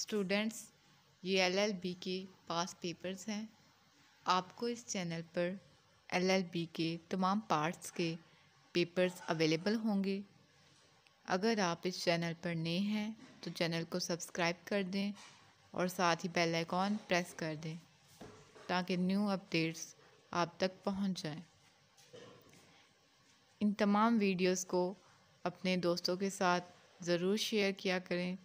Students, ये LLB के पास papers हैं। आपको इस चैनल पर एलएलबी के तमाम पार्ट्स के पेपर्स अवेलेबल होंगे। अगर आप इस चैनल पर नए हैं तो चैनल को सब्सक्राइब कर दें और साथ ही बेल आइकॉन प्रेस कर दें, ताकि न्यू अपडेट्स आप तक पहुँच जाएँ। इन तमाम वीडियोस को अपने दोस्तों के साथ ज़रूर शेयर किया करें।